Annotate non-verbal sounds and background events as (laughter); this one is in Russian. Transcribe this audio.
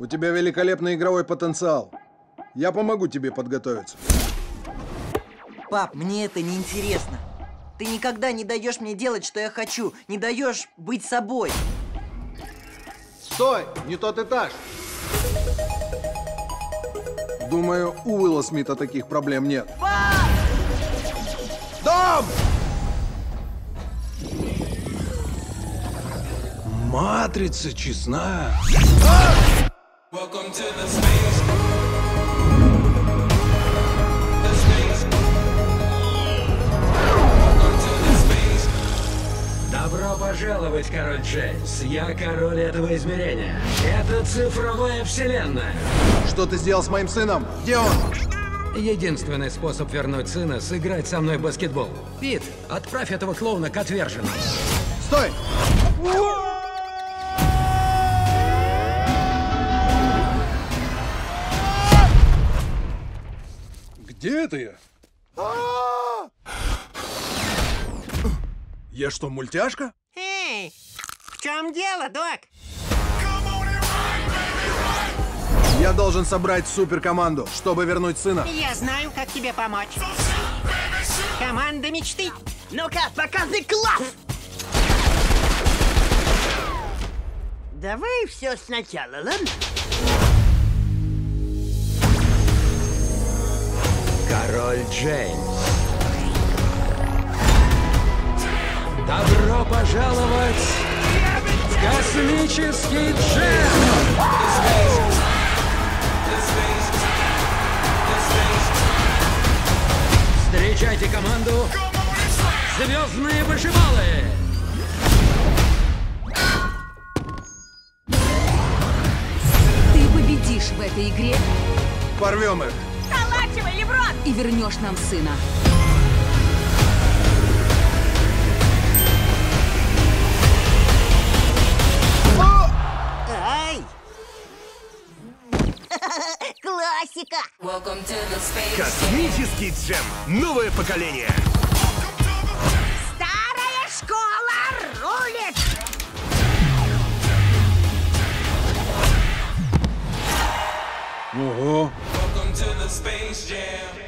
У тебя великолепный игровой потенциал. Я помогу тебе подготовиться. Пап, мне это не интересно. Ты никогда не даешь мне делать, что я хочу, не даешь быть собой. Стой! Не тот этаж! Думаю, у Уилла Смита таких проблем нет. Дом! Матрица честная. Welcome to the space. The space. Welcome to the space. Добро пожаловать, король Джеймс. Я король этого измерения. Это цифровая вселенная. Что ты сделал с моим сыном? Где он? Единственный способ вернуть сына — сыграть со мной в баскетбол. Пит, отправь этого клоуна к отверженным. Стой! Где это я? Я что, мультяшка? Эй, в чем дело, док? Я должен собрать суперкоманду, чтобы вернуть сына. Я знаю, как тебе помочь. Команда мечты. Ну-ка, показывай класс! Давай все сначала, ладно? Король Джеймс. Добро пожаловать в космический джем! Встречайте команду Звездные вышибалы! Ты победишь в этой игре Порвем их. И вернешь нам сына. Ай! (laughs) Классика! Welcome to the space. Космический джем. Новое поколение. Старая школа рулит! Ого. To the space jam.